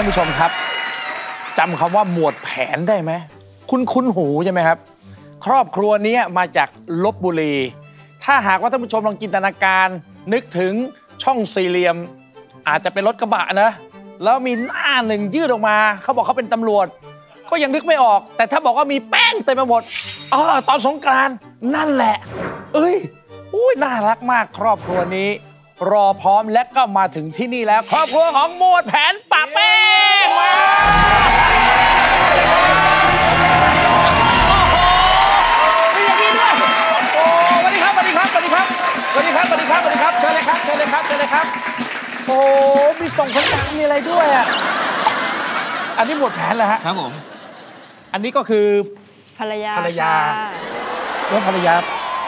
ท่านผู้ชมครับจำคำว่าหมวดแผนได้ไหมคุณคุ้นหูใช่ไหมครับ ครอบครัวนี้มาจากลบบุรี ถ้าหากว่าท่านผู้ชมลองจินตนาการ นึกถึงช่องสี่เหลี่ยม อาจจะเป็นรถกระบะนะ แล้วมีหน้าหนึ่งยืดออกมา เขาบอกเขาเป็นตำรวจ ก็ยังนึกไม่ออก แต่ถ้าบอกว่ามีแป้งเต็มไปหมดอ๋อตอนสงกรานนั่นแหละ เอ้ยอุ้ยน่ารักมากครอบครัวนี้ รอพร้อมและก็มาถึงที่นี่แล้วครอบครัวของหมวดแผนป่าแป้งมามีอย่างนี้ด้วยโอ้สวัสดีครับสวัสดีครับสวัสดีครับสวัสดีครับสวัสดีครับสวัสดีครับเชิญเลยครับเชิญเลยครับเชิญเลยครับ โอ้มีส่งสัญญาณมีอะไรด้วยอะอันนี้หมวดแผนเหรอฮะครับผม อันนี้ก็คือภรรยาภรรยาค่ะ แล้วภรรยา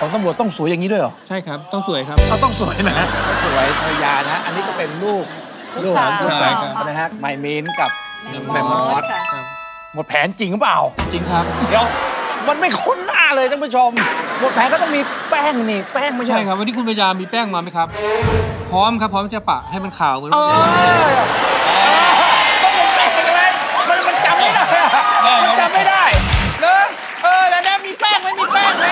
ของตำรวจต้องสวยอย่างนี้ด้วยเหรอ ใช่ครับ ต้องสวยครับ เขาต้องสวยนะต้องสวยภรรยานะ อันนี้ก็เป็นลูกลูกสาวลูกสาวครับนะฮะไมเมนกับแม่แม่มอสค่ะครับหมดแผนจริงหรือเปล่า จริงครับเดี๋ยวมันไม่คุ้นหน้าเลยท่านผู้ชม หมดแผนก็ต้องมีแป้งนี่แป้งไม่ใช่ใช่ครับวันนี้คุณปัญญามีแป้งมาไหมครับ พร้อมครับพร้อมจะปะให้มันขาวเหมือนเออต้องเป็นแป้งใช่ไหมมันมันจำไม่ได้อะมันจำไม่ได้เนอะเออแล้วเนี่ยมีแป้งไหมมีแป้งไหม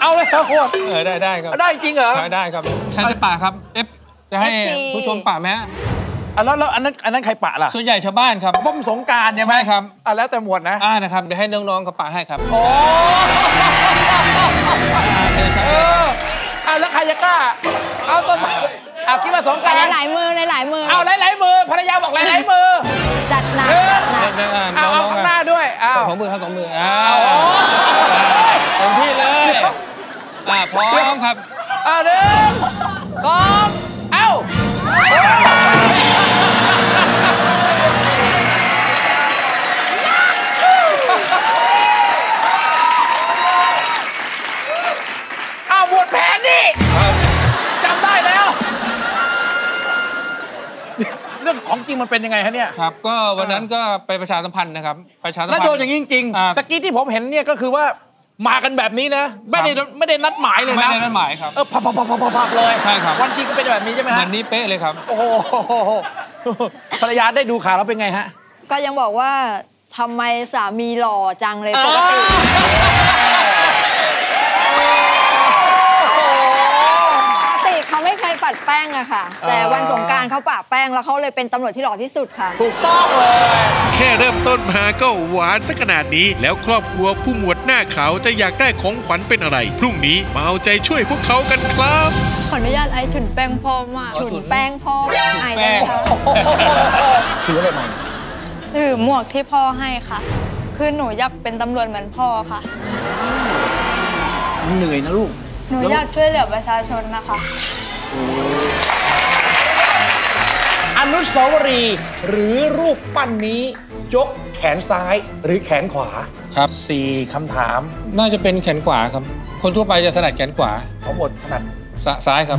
เอาเลยครับโคตรเออได้ได้ครับได้จริงเหรอได้ได้ครับใครจะปะครับเอฟจะให้ FC ผู้ชมปะไหมฮะอะแล้วแล้วอันนั้นอันนั้นใครปะล่ะส่วนใหญ่ชาวบ้านครับป้อมสงกรารใช่ไหมใช่ครับอะแล้วแต่หมวดนะอ่านะครับเดี๋ยวให้น้องๆกับปะให้ครับโอ้อ่าเชิญครัเอบออะแล้วใครจะกล้าเอาต้นอะคิดว่าสงกแต่รารหลายๆมือหลายๆมือเอาหลายๆมือภรรยาบอกหลายๆมือจัดหนักเออหนักเดี๋ยวอ่เอาเอาน้ๆข้างหน้าด้วยเอาสองมือครับสองมืออ่าโอ้ เต็มที่เลย อ่า พร้อมครับอะหนึ่งสองเอ้าเอาหมวดแผนนี่จำได้แล้ว เรื่องของจริงมันเป็นยังไงฮะเนี่ย ครับ ก็วันนั้นก็ไปประชาสัมพันธ์นะครับ ประชาสัมพัแล้นวธ์โดนอย่างนี้จริงอ่าๆตะกี้ที่ผมเห็นเนี่ยก็คือว่า มากันแบบนี้นะไม่ได้ครับไม่ได้นัดหมายเลยไม่นะได้นัดหมายครับเออพับพับพับพับพับเลยใช่ครับวันจริงก็เป็นแบบนี้ใช่ไหมเหมืฮะอนนี้เป๊ะเลยครับ โอ้โหภรรยาได้ดูข่าวแล้วเป็นไงฮะ ก็ยังบอกว่าทำไมสามีหล่อจังเลยปกติปกติเขาไม่เคยปัดแป้งอะค่ะ แต่วันสงกรารเขาปะแป้งแล้วเขาเลยเป็นตำรวจที่หล่อที่สุดค่ะ ถูกต้องเลย แค่เริ่มต้นมา ก็หวานสักขนาดนี้ แล้วครอบครัวผู้หมวดหน้าขาวจะอยากได้ของขวัญเป็นอะไร พรุ่งนี้มาเอาใจช่วยพวกเขากันครับขออนุญาตไอฉุนแป้งพ่อมากฉุนแป้งพ่อไอได้ไหมคะถืออะไรมาถือหมวกที่พ่อให้ค่ะ คือหนูอยากเป็นตำรวจเหมือนพ่อค่ะเหนื่อยนะลูก หนูอยากช่วยเหลือประชาชนนะคะอ นุสาวรีย์หรือรูปปั้นนี้ ยกแขนซ้ายหรือแขนขวาครับสี่คำถาม น่าจะเป็นแขนขวาครับ คนทั่วไปจะถนัดแขนขวาของหมดถนัดซะซ้ายครับ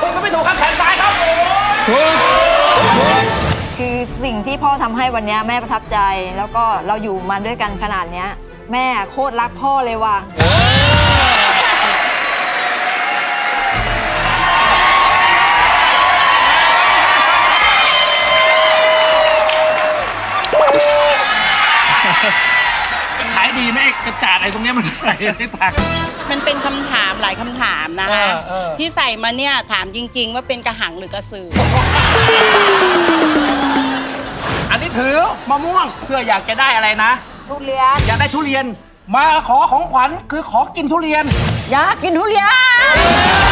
คุณก็ไม่ถูกครับแขนซ้ายครับคือสิ่งที่พ่อทำให้วันเนี้ยแม่ประทับใจ แล้วก็เราอยู่มาด้วยกันขนาดเนี้ย แม่โคตรรักพ่อเลยว่ะ กระจาดไอ้ตรงเนี้ยมันใส่ในตัก มันเป็นคำถามหลายคำถามนะคะ เออเออ ที่ใส่มาเนี่ยถามจริง ๆ ว่าเป็นกระหังหรือกระสือ อันนี้ถือมะม่วงเพื่ออยากจะได้อะไรนะ ทุเรียนอยากได้ทุเรียน มาขอของขวัญคือขอกินทุเรียน อยากกินทุเรียน